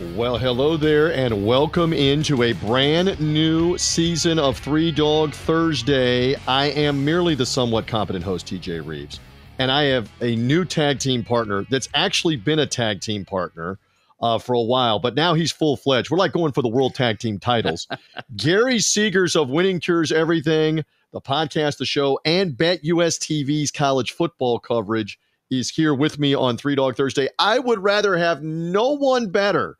Well, hello there, and welcome into a brand new season of Three Dog Thursday. I am merely the somewhat competent host, TJ Rives, and I have a new tag team partner that's actually been a tag team partner uh, for a while, but now he's full fledged. We're like going for the world tag team titles. Gary Segars of Winning Cures Everything, the podcast, the show, and BetUS TV's college football coverage is here with me on Three Dog Thursday. I would rather have no one better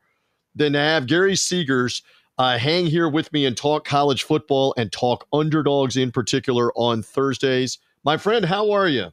than to have Gary Segars uh, hang here with me and talk college football and talk underdogs in particular on Thursdays. My friend, how are you?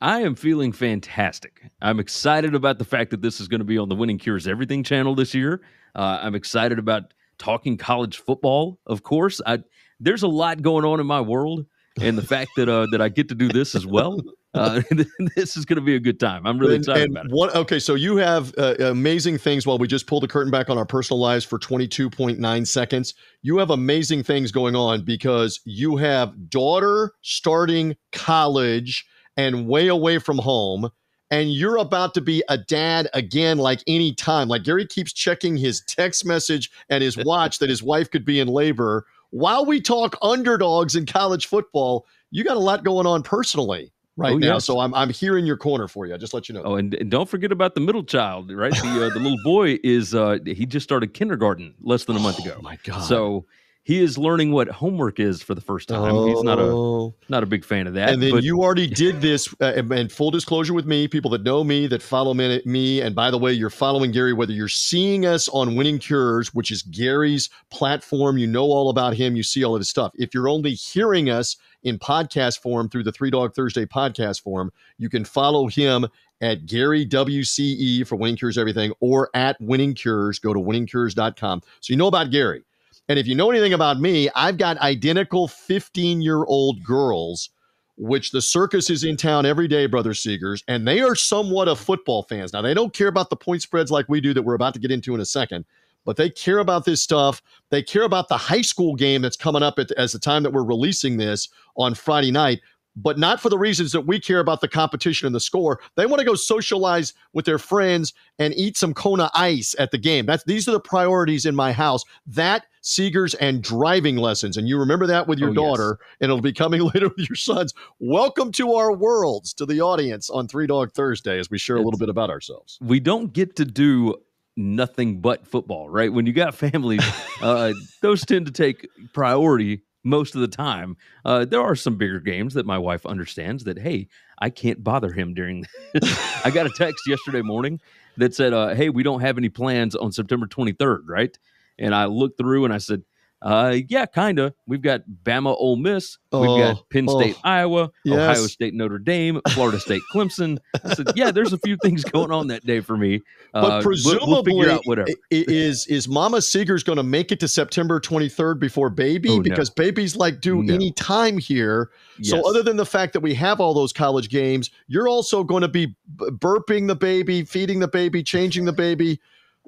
I am feeling fantastic. I'm excited about the fact that this is going to be on the Winning Cures Everything channel this year. Uh, I'm excited about talking college football. Of course, I, there's a lot going on in my world, and the fact that uh, that I get to do this as well uh, this is going to be a good time. I'm really excited and about it. What, okay, so you have uh, amazing things while we just pull the curtain back on our personal lives for 22.9 seconds. You have amazing things going on because you have daughter starting college and way away from home and you're about to be a dad again like any time like gary keeps checking his text message and his watch that his wife could be in labor while we talk underdogs in college football you got a lot going on personally right oh, now. Yes. So I'm I'm here in your corner for you. I just let you know. Oh, and, and don't forget about the middle child, right? The uh, the little boy is uh, he just started kindergarten less than a month ago. Oh my god! So he is learning what homework is for the first time. Oh. He's not a oh. not a big fan of that. And then but, you already did this. Uh, and, and, full disclosure with me, people that know me, that follow me, me, and by the way, you're following Gary. Whether you're seeing us on Winning Cures, which is Gary's platform, you know all about him. You see all of his stuff. If you're only hearing us in podcast form through the Three Dog Thursday podcast form, you can follow him at Gary WCE for Winning Cures Everything or at Winning Cures. Go to winningcures.com. So you know about Gary. And if you know anything about me, I've got identical 15 year old girls, which the circus is in town every day, Brother Segars, and they are somewhat of football fans. Now, they don't care about the point spreads like we do that we're about to get into in a second, but they care about this stuff. They care about the high school game that's coming up at, as the time that we're releasing this on Friday night, but not for the reasons that we care about the competition and the score. They want to go socialize with their friends and eat some Kona ice at the game. That's these are the priorities in my house. That Segars and driving lessons. And you remember that with your oh, daughter, yes. and it'll be coming later with your sons. Welcome to our worlds, to the audience on Three Dog Thursday as we share a little bit about ourselves. We don't get to do nothing but football, right? When you got families, uh, those tend to take priority most of the time. Uh, there are some bigger games that my wife understands that, hey, I can't bother him during. I got a text yesterday morning that said, uh, hey, we don't have any plans on September 23rd, right? And I looked through and I said, uh, yeah, kind of. We've got Bama, Ole Miss. We've oh, got Penn State, oh, Iowa, yes. Ohio State, Notre Dame, Florida State, Clemson. I said, yeah, there's a few things going on that day for me. Uh, but presumably, we'll, figure out whatever. is is Mama Segars going to make it to September 23rd before baby? Oh, because no. baby's like due no. any time here. Yes. So other than the fact that we have all those college games, you're also going to be burping the baby, feeding the baby, changing the baby.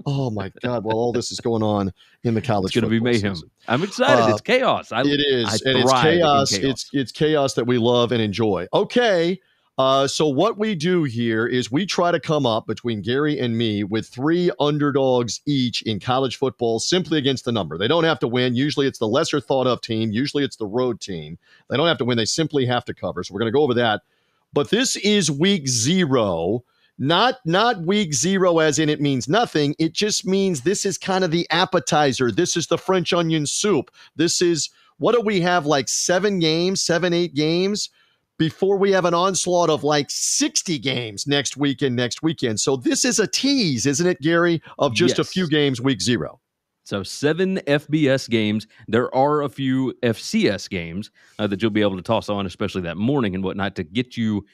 Oh my God! While all this is going on in the college. It's going to be mayhem. Season. I'm excited. Uh, it's chaos. I, it is, I and it's chaos. chaos. It's it's chaos that we love and enjoy. Okay. Uh, so what we do here is we try to come up between Gary and me with three underdogs each in college football, simply against the number. They don't have to win. Usually, it's the lesser thought of team. Usually, it's the road team. They don't have to win. They simply have to cover. So we're going to go over that. But this is week zero not not week zero as in it means nothing. It just means this is kind of the appetizer. This is the french onion soup. This is what do we have like seven games seven eight games before we have an onslaught of like 60 games next weekend next weekend? So this is a tease isn't it gary of just yes. a few games week zero? So seven FBS games. There are a few FCS games uh, that you'll be able to toss on, especially that morning and whatnot, to get you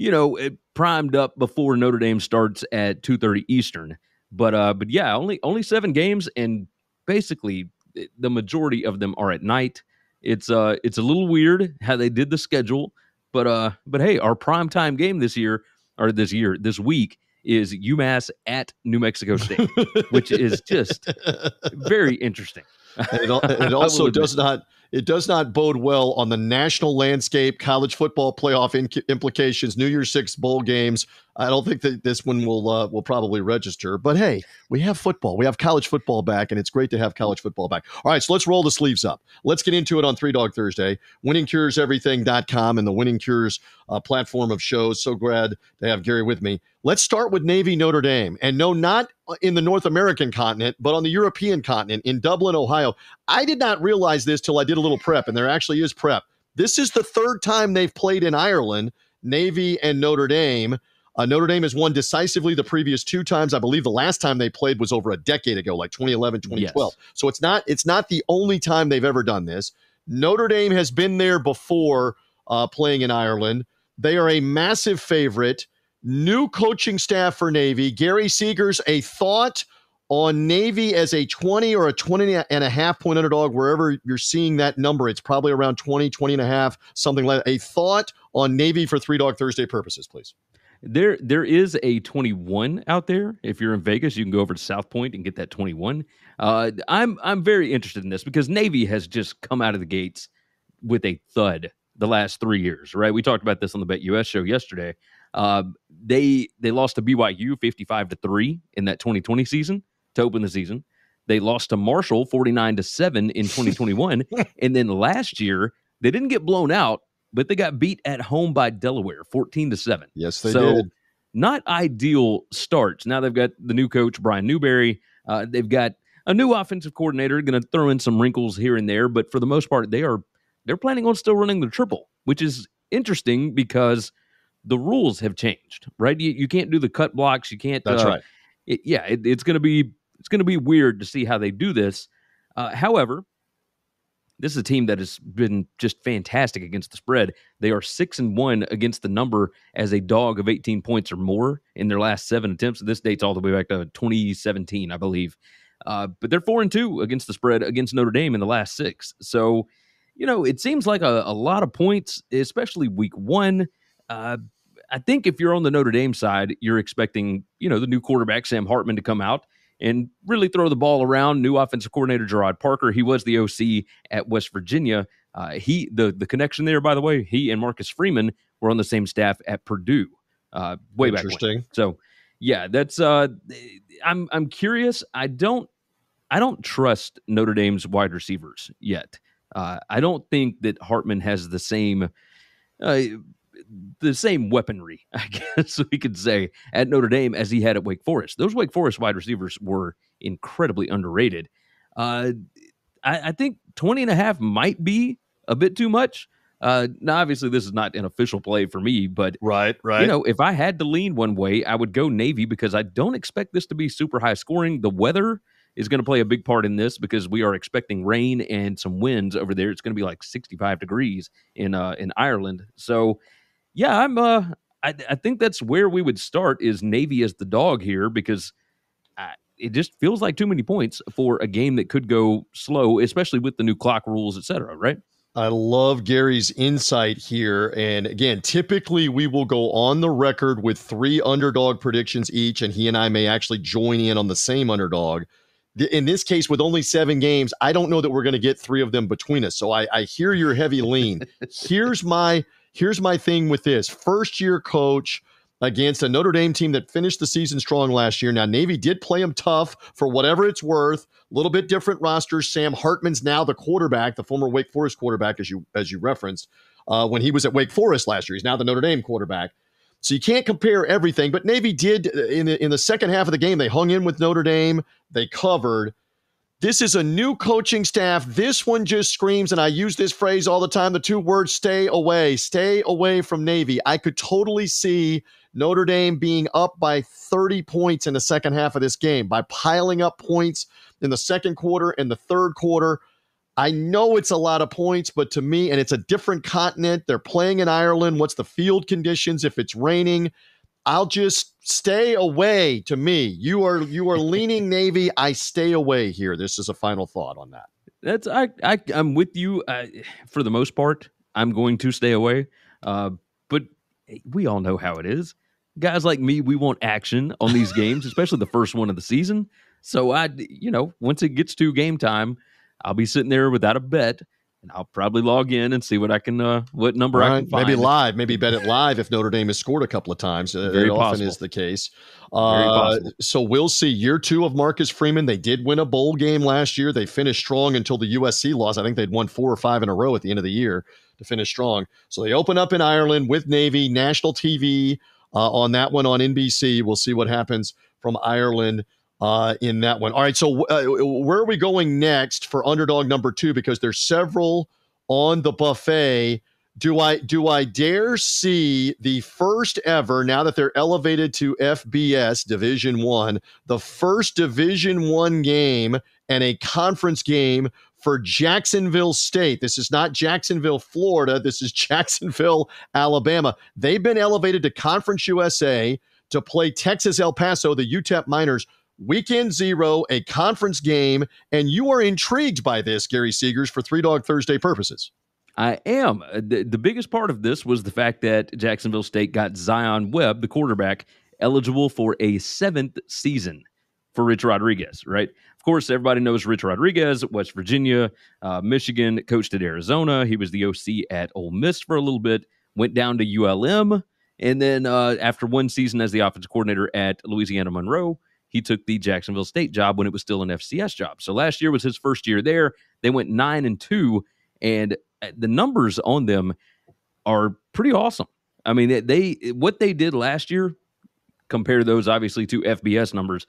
you know, it primed up before Notre Dame starts at 2:30 Eastern. But uh but yeah, only only 7 games and basically eh, the majority of them are at night. It's uh it's a little weird how they did the schedule, but uh but hey, our prime time game this year or this year, this week is UMass at New Mexico State, which is just very interesting. it, it also does not it does not bode well on the national landscape, college football playoff in- implications, New Year's Six bowl games. I don't think that this one will uh, will probably register. But hey, we have football. We have college football back, and it's great to have college football back. All right, so let's roll the sleeves up. Let's get into it on Three Dog Thursday. WinningCuresEverything.com and the Winning Cures uh, platform of shows. So glad to have Gary with me. Let's start with Navy Notre Dame, and no, not in the North American continent, but on the European continent in Dublin, Ohio. I did not realize this till I did a little prep, and there actually is prep. This is the third time they've played in Ireland, Navy and Notre Dame. Uh, Notre Dame has won decisively the previous two times. I believe the last time they played was over a decade ago, like 2011, 2012. Yes. So it's not it's not the only time they've ever done this. Notre Dame has been there before uh, playing in Ireland. They are a massive favorite. New coaching staff for Navy. Gary Segars, a thought on Navy as a 20 or a 20 and a half point underdog, wherever you're seeing that number, it's probably around 20, 20 and a half, something like that. A thought on Navy for Three Dog Thursday purposes, please. There, there is a 21 out there. If you're in Vegas, you can go over to South Point and get that 21. Uh, I'm, I'm very interested in this because Navy has just come out of the gates with a thud the last three years. Right? We talked about this on the BetUS show yesterday. Uh, they, they lost to BYU 55 to three in that 2020 season to open the season. They lost to Marshall 49 to 7 in 2021. and then last year, they didn't get blown out, but they got beat at home by Delaware 14 to 7. Yes, they so, did. Not ideal starts. Now they've got the new coach, Brian Newberry. Uh, they've got a new offensive coordinator, going to throw in some wrinkles here and there, but for the most part, they are they're planning on still running the triple, which is interesting because the rules have changed, right? You, you can't do the cut blocks. You can't. That's uh, right. It, yeah, it, it's going to be it's going to be weird to see how they do this. Uh, however, this is a team that has been just fantastic against the spread. They are six and one against the number as a dog of 18 points or more in their last seven attempts. This dates all the way back to 2017, I believe. Uh, but they're four and two against the spread against Notre Dame in the last six. So, you know, it seems like a, a lot of points, especially week one. Uh, I think if you're on the Notre Dame side, you're expecting, you know, the new quarterback, Sam Hartman, to come out and really throw the ball around. New offensive coordinator Gerard Parker, he was the OC at West Virginia. Uh, he the the connection there, by the way, he and Marcus Freeman were on the same staff at Purdue uh, way back. Interesting. So yeah, that's uh, I'm I'm curious. I don't I don't trust Notre Dame's wide receivers yet. Uh, I don't think that Hartman has the same uh, the same weaponry, I guess we could say, at Notre Dame as he had at Wake Forest. Those Wake Forest wide receivers were incredibly underrated. Uh, I, I, think 20 and a half might be a bit too much. Uh, now, obviously, this is not an official play for me, but right, right. You know, if I had to lean one way, I would go Navy because I don't expect this to be super high scoring. The weather is going to play a big part in this because we are expecting rain and some winds over there. It's going to be like 65 degrees in uh, in Ireland, so yeah, I'm. Uh, I, I think that's where we would start is Navy as the dog here because I, it just feels like too many points for a game that could go slow, especially with the new clock rules, et cetera. Right. I love Gary's insight here. And again, typically we will go on the record with three underdog predictions each, and he and I may actually join in on the same underdog. In this case, with only seven games, I don't know that we're going to get three of them between us. So I, I hear your heavy lean. Here's my Here's my thing with this first year coach against a Notre Dame team that finished the season strong last year. Now, Navy did play them tough for whatever it's worth. A little bit different rosters. Sam Hartman's now the quarterback, the former Wake Forest quarterback, as you as you referenced, uh, when he was at Wake Forest last year. He's now the Notre Dame quarterback. So you can't compare everything. But Navy did uh, in the in the second half of the game. They hung in with Notre Dame. They covered. This is a new coaching staff. This one just screams, and I use this phrase all the time the two words stay away, stay away from Navy. I could totally see Notre Dame being up by 30 points in the second half of this game by piling up points in the second quarter and the third quarter. I know it's a lot of points, but to me, and it's a different continent. They're playing in Ireland. What's the field conditions if it's raining? I'll just stay away to me. You are you are leaning Navy. I stay away here. This is a final thought on that. That's I, I I'm with you uh, for the most part. I'm going to stay away. Uh, but we all know how it is. Guys like me, we want action on these games, especially the first one of the season. So I, you know, once it gets to game time, I'll be sitting there without a bet, and I'll probably log in and see what I can, uh, what number right, I can find. Maybe live, maybe bet it live if Notre Dame has scored a couple of times. Uh, Very it possible. often is the case. Uh, so we'll see. Year two of Marcus Freeman. They did win a bowl game last year. They finished strong until the USC loss. I think they'd won four or five in a row at the end of the year to finish strong. So they open up in Ireland with Navy, national TV uh, on that one on NBC. We'll see what happens from Ireland uh, in that one. All right, so uh, where are we going next for underdog number two? Because there's several on the buffet. Do I do I dare see the first ever now that they're elevated to FBS Division One, the first Division One game and a conference game for Jacksonville State. This is not Jacksonville, Florida. This is Jacksonville, Alabama. They've been elevated to Conference USA to play Texas El Paso, the UTEP Miners weekend zero, a conference game, and you are intrigued by this, Gary Segars, for Three Dog Thursday purposes. I am. Uh, the, the biggest part of this was the fact that Jacksonville State got Zion Webb, the quarterback, eligible for a seventh season for Rich Rodriguez, right? Of course, everybody knows Rich Rodriguez, West Virginia, uh, Michigan, coached at Arizona. He was the OC at Ole Miss for a little bit, went down to ULM. And then uh, after one season as the offensive coordinator at Louisiana Monroe, he took the Jacksonville State job when it was still an FCS job. So last year was his first year there. They went nine and two, and uh, the numbers on them are pretty awesome. I mean, they, what they did last year, compare those obviously to FBS numbers,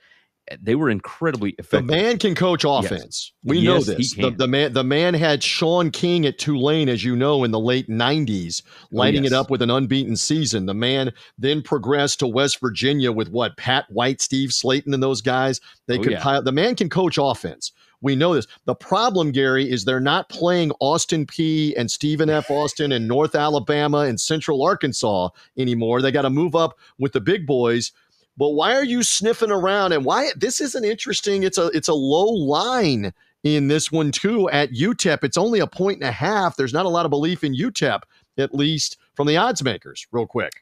they were incredibly effective. The man can coach offense. Yes. We yes, know this. The, the, man the man had Shaun King at Tulane, as you know, in the late 90s, lighting yes. it up with an unbeaten season. The man then progressed to West Virginia with what? Pat White, Steve Slaton, and those guys. They oh, could yeah. the man can coach offense. We know this. The problem, Gary, is they're not playing Austin Peay and Stephen F. Austin and North Alabama and Central Arkansas anymore. They got to move up with the big boys but why are you sniffing around? And why this is an interesting? It's a it's a low line in this one too at UTEP. It's only a point and a half. There's not a lot of belief in UTEP, at least from the odds makers. Real quick,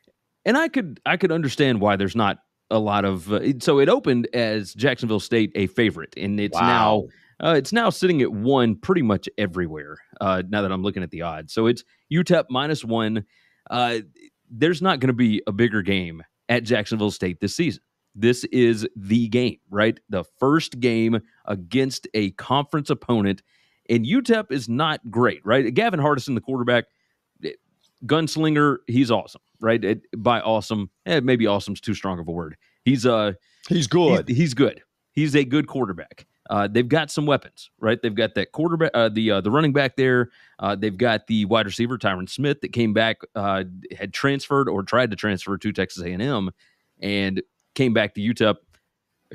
and I could I could understand why there's not a lot of. Uh, so it opened as Jacksonville State a favorite, and it's wow. now uh, it's now sitting at one pretty much everywhere. Uh, now that I'm looking at the odds, so it's UTEP minus one. Uh, there's not going to be a bigger game at Jacksonville State this season. This is the game, right? The first game against a conference opponent. And UTEP is not great, right? Gavin Hardison, the quarterback, eh, gunslinger, he's awesome, right? It, by awesome, eh, maybe awesome's too strong of a word. He's uh he's good. He's, he's good. He's a good quarterback. Uh, they've got some weapons, right? They've got that quarterback, uh, the uh, the running back there. Uh, they've got the wide receiver Tyrin Smith that came back, uh, had transferred or tried to transfer to Texas A and M, and came back to UTEP.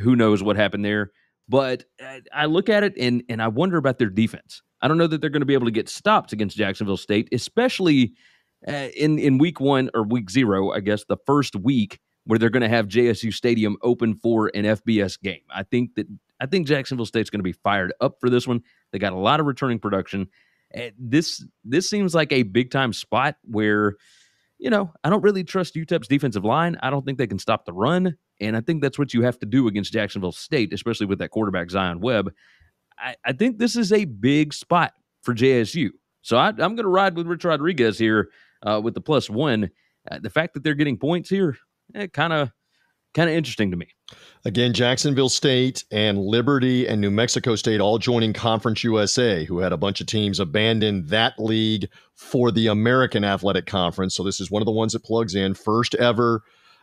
Who knows what happened there? But uh, I look at it and and I wonder about their defense. I don't know that they're going to be able to get stopped against Jacksonville State, especially in in week one or week zero. I guess the first week where they're going to have JSU Stadium open for an FBS game. I think that I think Jacksonville State's going to be fired up for this one. They got a lot of returning production. This this seems like a big time spot where, you know, I don't really trust UTEP's defensive line. I don't think they can stop the run, and I think that's what you have to do against Jacksonville State, especially with that quarterback Zion Webb. I, I think this is a big spot for JSU. So I, am going to ride with Rich Rodriguez here uh, with the plus one. Uh, the fact that they're getting points here, kind of kind of interesting to me. Again, Jacksonville State and Liberty and New Mexico State all joining Conference USA, who had a bunch of teams abandon that league for the American Athletic Conference. So this is one of the ones that plugs in. First ever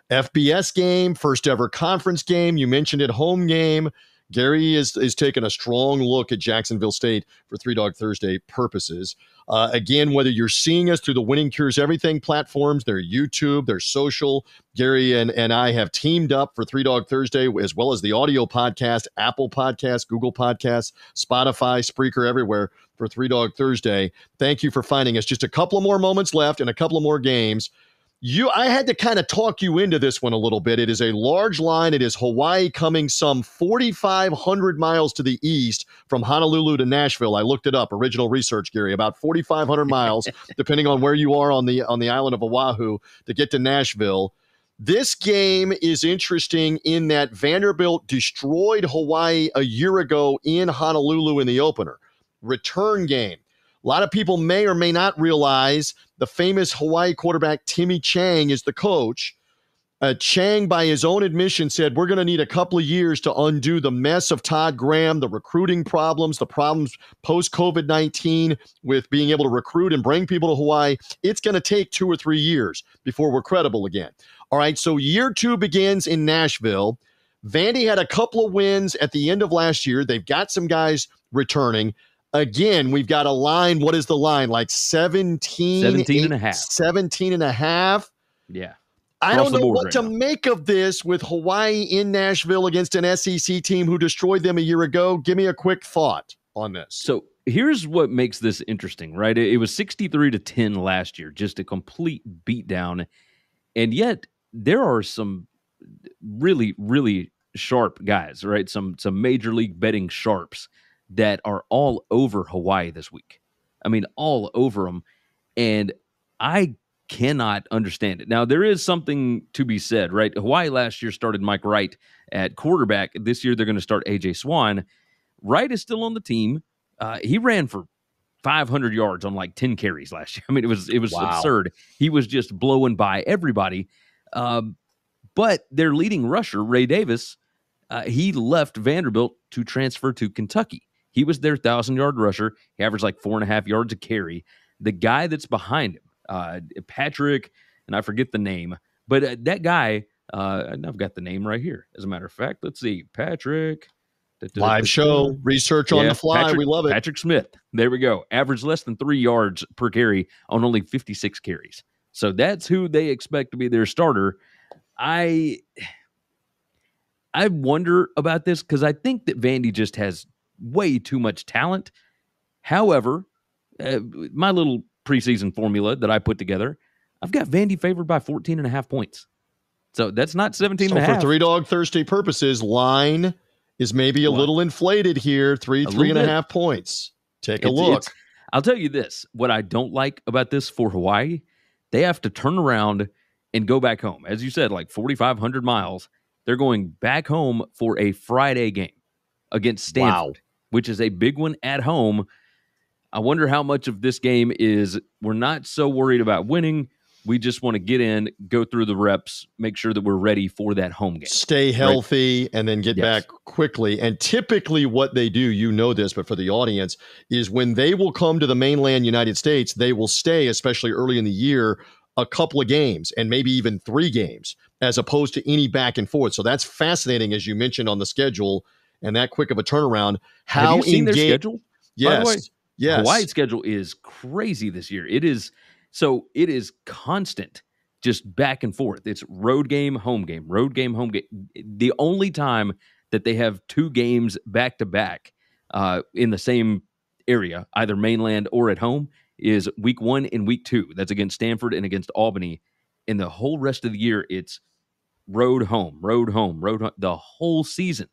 FBS game, first ever conference game. You mentioned it, home game. Gary is is taking a strong look at Jacksonville State for Three Dog Thursday purposes. Uh, again, whether you're seeing us through the Winning Cures Everything platforms, their YouTube, their social, Gary and, and I have teamed up for Three Dog Thursday, as well as the audio podcast, Apple Podcasts, Google Podcasts, Spotify, Spreaker, everywhere for Three Dog Thursday. Thank you for finding us. Just a couple of more moments left and a couple of more games you i had to kind of talk you into this one a little bit. It is a large line. It is hawaii coming some 4500 miles to the east from honolulu to nashville. I looked it up. Original research gary. About 4500 miles depending on where you are on the on the island of oahu to get to nashville. This game is interesting in that vanderbilt destroyed hawaii a year ago in honolulu in the opener. Return game A lot of people may or may not realize the famous Hawaii quarterback Timmy Chang is the coach. Uh, Chang, by his own admission, said, We're going to need a couple of years to undo the mess of Todd Graham, the recruiting problems, the problems post COVID 19 with being able to recruit and bring people to Hawaii. It's going to take two or three years before we're credible again. All right, so year two begins in Nashville. Vandy had a couple of wins at the end of last year. They've got some guys returning. Again, we've got a line. What is the line? Like 17, 17 and a half. 17 and a half. Yeah. I don't know what right to now. make of this with Hawaii in Nashville against an SEC team who destroyed them a year ago. Give me a quick thought on this. So here's what makes this interesting, right? It was 63 to 10 last year, just a complete beatdown. And yet there are some really, really sharp guys, right? Some some major league betting sharps that are all over Hawaii this week. I mean, all over them. And I cannot understand it. Now, there is something to be said, right? Hawaii last year started Mike Wright at quarterback. This year, they're going to start AJ Swann. Wright is still on the team. Uh, he ran for 500 yards on like 10 carries last year. I mean, it was it was wow. absurd. He was just blowing by everybody. Um, but their leading rusher, Ray Davis, uh, he left Vanderbilt to transfer to Kentucky. He was their thousand yard rusher. He averaged like four and a half yards a carry. The guy that's behind him, uh, Patrick, and I forget the name, but uh, that guy, uh, I've got the name right here. As a matter of fact, let's see, Patrick. Live show research on yeah, the fly. Patrick, we love it. Patrick Smith. There we go. Averaged less than three yards per carry on only 56 carries. So that's who they expect to be their starter. I I wonder about this because I think that Vandy just has way too much talent. However, uh, my little preseason formula that I put together, I've got Vandy favored by 14 and a half points. So that's not 17 so and a half. for three dog Thursday purposes, line is maybe a little inflated here. Three, a three and bit. a half points. Take a it's, look. It's, I'll tell you this. What I don't like about this for Hawaii, they have to turn around and go back home. As you said, like 4,500 miles. They're going back home for a Friday game against Stanford, wow. Which is a big one at home. I wonder how much of this game is we're not so worried about winning. We just want to get in, go through the reps, make sure that we're ready for that home game. Stay healthy right? and then get yes. back quickly. And typically, what they do, you know this, but for the audience, is when they will come to the mainland United States, they will stay, especially early in the year, a couple of games and maybe even three games as opposed to any back and forth. So that's fascinating, as you mentioned on the schedule and that quick of a turnaround. How Have you seen engaged- their schedule? Yes. Yes. Hawaii's schedule is crazy this year. It is so it is constant, just back and forth. It's road game, home game, road game, home game. The only time that they have two games back to back uh, in the same area, either mainland or at home, is week one and week two. That's against Stanford and against Albany. And the whole rest of the year, it's road home, road home, road home, the whole season.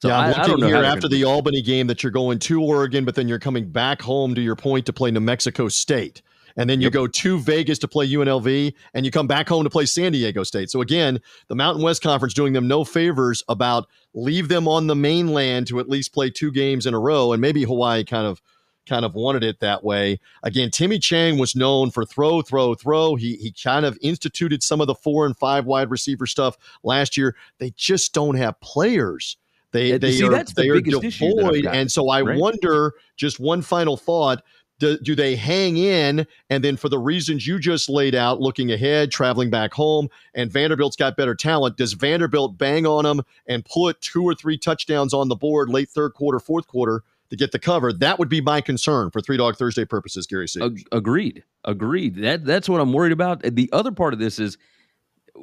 So yeah, I'm I, looking I here after the Albany game that you're going to Oregon, but then you're coming back home to your point to play New Mexico State. And then you yep. go to Vegas to play UNLV, and you come back home to play San Diego State. So again, the Mountain West Conference doing them no favors about leave them on the mainland to at least play two games in a row, and maybe Hawaii kind of kind of wanted it that way. Again, Timmy Chang was known for throw, throw, throw. He he kind of instituted some of the four and five wide receiver stuff last year. They just don't have players they uh, they See, are they are devoid, and so I right? wonder. Just one final thought: do, do, they hang in? And then, for the reasons you just laid out, looking ahead, traveling back home, and Vanderbilt's got better talent, does Vanderbilt bang on them and put two or three touchdowns on the board late third quarter, fourth quarter to get the cover? That would be my concern for Three Dog Thursday purposes, Gary C. Agreed. Agreed. That that's what I'm worried about. The other part of this is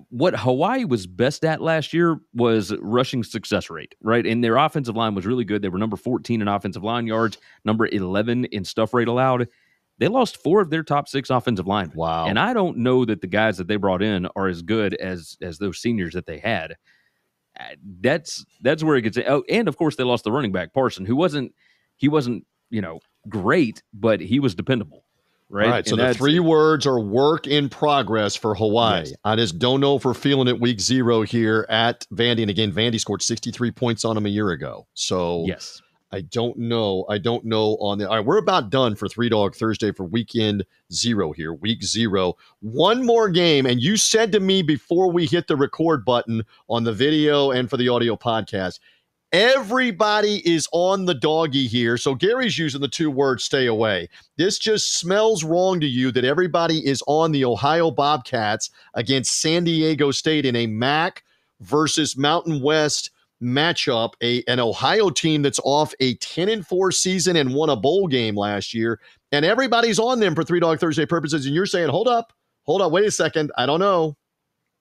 what Hawaii was best at last year was rushing success rate, right? And their offensive line was really good. They were number 14 in offensive line yards, number 11 in stuff rate allowed. They lost four of their top six offensive line. Wow. And I don't know that the guys that they brought in are as good as as those seniors that they had. Uh, that's that's where it gets. Oh, and of course they lost the running back Parson, who wasn't he wasn't you know great, but he was dependable right? Right. So the three words are work in progress for Hawaii. Yes. I just don't know if we're feeling it week zero here at Vandy. And again, Vandy scored 63 points on them a year ago. So yes. I don't know. I don't know on the. All right, we're about done for Three Dog Thursday for weekend zero here, week zero. One more game. And you said to me before we hit the record button on the video and for the audio podcast, everybody is on the doggy here. So Gary's using the two words stay away. This just smells wrong to you that everybody is on the Ohio Bobcats against San Diego State in a MAC versus Mountain West matchup a an Ohio team that's off a 10 and 4 season and won a bowl game last year and everybody's on them for three dog Thursday purposes and you're saying hold up hold up wait a second I don't know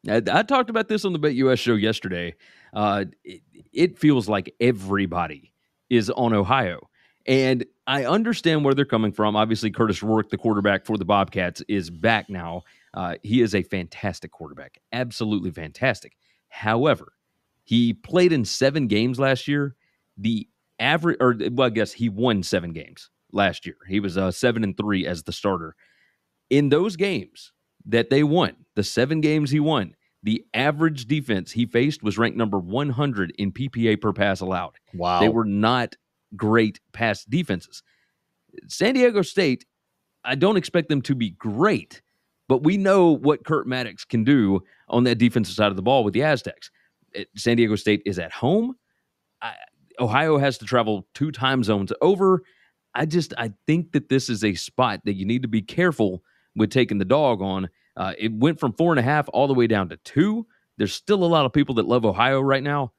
I, I talked about this on the BetUS show yesterday uh, it, it feels like everybody is on Ohio and I understand where they're coming from obviously Kurtis Rourke the quarterback for the Bobcats is back now uh, he is a fantastic quarterback absolutely fantastic however he played in seven games last year. The average, or well, I guess he won seven games last year. He was uh, seven and three as the starter. In those games that they won, the seven games he won, the average defense he faced was ranked number 100 in PPA per pass allowed. Wow. They were not great pass defenses. San Diego State, I don't expect them to be great, but we know what Kurt Mattix can do on that defensive side of the ball with the Aztecs. Eh, San Diego State is at home. I, Ohio has to travel two time zones over. I just I think that this is a spot that you need to be careful with taking the dog on. Uh, it went from four and a half all the way down to two. There's still a lot of people that love Ohio right now.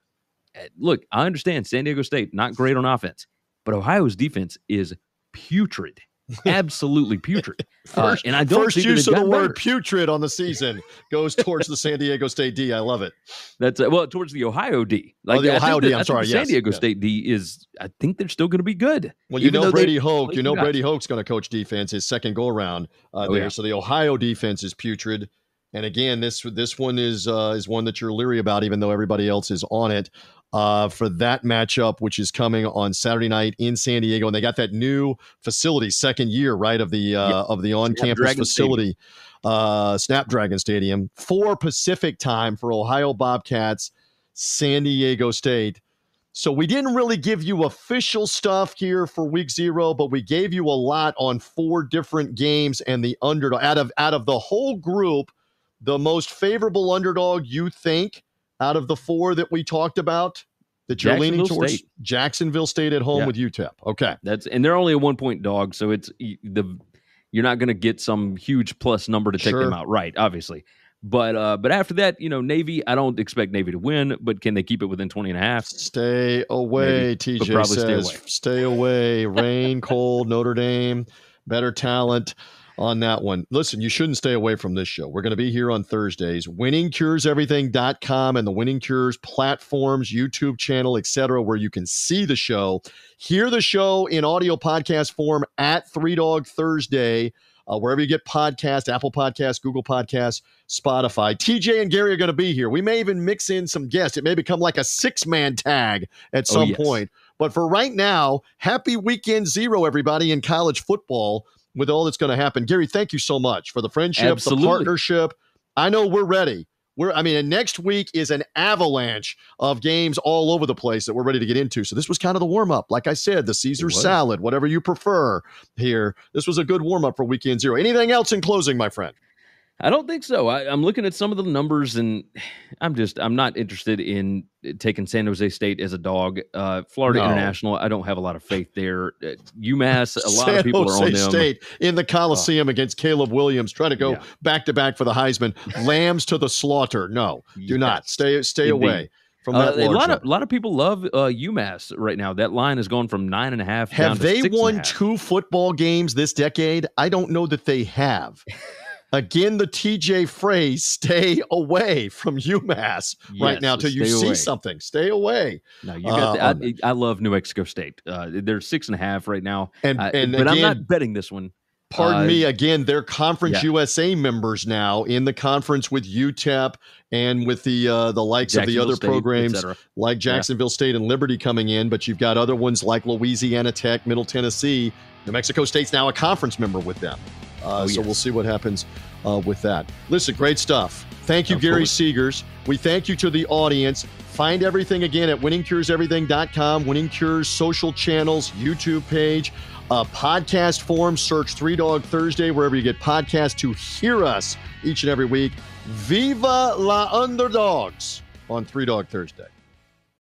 Uh, look, I understand San Diego State not great on offense, but Ohio's defense is putrid absolutely putrid. First, uh, and I don't first use of the word putrid on the season goes towards the San Diego State D. I love it. That's uh, well towards the Ohio D. Like oh, the Ohio D. I'm sorry. San Diego State D is. I think they're still going to be good. Well, you know Brady Hoke. You know Brady Hoke's going to coach defense his second go around uh, oh, there. Yeah. So the Ohio defense is putrid. And again, this this one is uh, is one that you're leery about, even though everybody else is on it uh, for that matchup, which is coming on Saturday night in San Diego, and they got that new facility, second year, right of the uh, of the on-campus facility, uh, Snapdragon Stadium, four Pacific time for Ohio Bobcats, San Diego State. So we didn't really give you official stuff here for week zero, but we gave you a lot on four different games and the underdog out of out of the whole group, the most favorable underdog you think out of the four that we talked about that you're leaning towards State. Jacksonville State at home yeah. with UTEP. Okay, that's and they're only a one point dog, so it's the you're not going to get some huge plus number to take sure. them out, right? Obviously. But uh, but after that, you know, Navy, I don't expect Navy to win, but can they keep it within 20 and a half? Stay away, Maybe, TJ says. Stay away. stay away. Rain, cold, Notre Dame, better talent on that one. Listen, you shouldn't stay away from this show. We're going to be here on Thursdays. WinningCuresEverything.com and the Winning Cures platforms, YouTube channel, etc., where you can see the show, hear the show in audio podcast form at Three Dog Thursday. Uh, wherever you get podcasts, Apple Podcasts, Google Podcasts, Spotify. TJ and Gary are going to be here. We may even mix in some guests. It may become like a six man tag at oh, some oh, yes. point. But for right now, happy weekend zero, everybody, in college football with all that's going to happen. Gary, thank you so much for the friendship, Absolutely. the partnership. I know we're ready. We're, I mean, next week is an avalanche of games all over the place that we're ready to get into. So this was kind of the warm up. Like I said, the Caesar salad, whatever you prefer here. This was a good warm up for weekend zero. Anything else in closing, my friend? I don't think so. I, am looking at some of the numbers, and I'm just I'm not interested in taking San Jose State as a dog. Uh, Florida no. International, I don't have a lot of faith there. Uh, UMass, a lot of people Jose are on them. State in the Coliseum against Caleb Williams, trying to go back to back for the Heisman. Lambs to the slaughter. No, do yes. not stay stay Indeed. away. From uh, that uh, a lot of a lot of people love uh, UMass right now. That line has gone from nine and a half. Have they won two football games this decade? I don't know that they have. Again, the TJ phrase, stay away from UMass yes, right now till you see something. Stay away. No, you got uh, the, I, I, love New Mexico State. Uh, they're six and a half right now. And, uh, and but again, I'm not betting this one. Pardon uh, me again. They're Conference yeah. USA members now in the conference with UTEP and with the uh, the likes of the other State, programs like Jacksonville yeah. State and Liberty coming in. But you've got other ones like Louisiana Tech, Middle Tennessee. New Mexico State's now a conference member with them. Uh, Oh, So yes. we'll see what happens uh, with that. Listen, great stuff. Thank you, Gary. Segars. We thank you to the audience. Find everything again at winningcureseverything.com, Winning Cures social channels, YouTube page, uh, podcast form. Search Three Dog Thursday wherever you get podcasts to hear us each and every week. Viva la Underdogs on Three Dog Thursday.